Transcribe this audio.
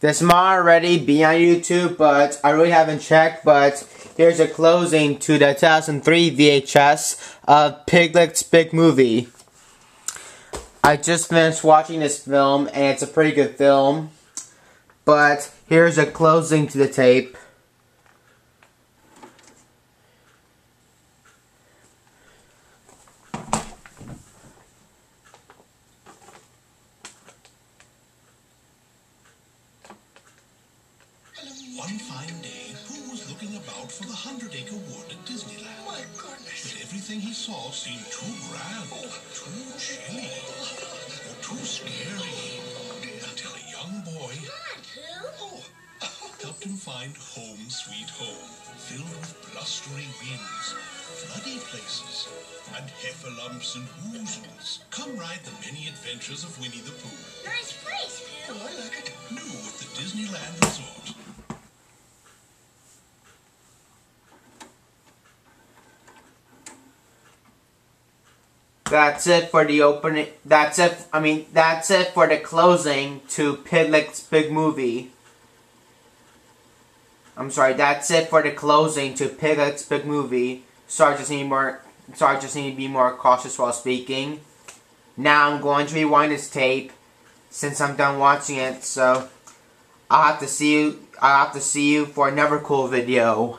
This might already be on YouTube, but I really haven't checked, but here's a closing to the 2003 VHS of Piglet's Big Movie. I just finished watching this film, and it's a pretty good film, but here's a closing to the tape. One fine day, Pooh was looking about for the Hundred Acre Wood at Disneyland. My goodness. But everything he saw seemed too grand, too chilly, or too scary. Until a young boy Pooh. Oh, helped him find home sweet home, filled with blustery winds, floody places, and heffalumps and woozles. Come ride the many adventures of Winnie the Pooh. Nice place, Pooh. Oh, I like it. New at the Disneyland That's it for the opening. That's it. I mean, that's it for the closing to Piglet's Big Movie. I'm sorry. That's it for the closing to Piglet's Big Movie. Sorry, just need more. Sorry, just need to be more cautious while speaking. Now I'm going to rewind this tape since I'm done watching it. So I'll have to see you. I'll have to see you for another cool video.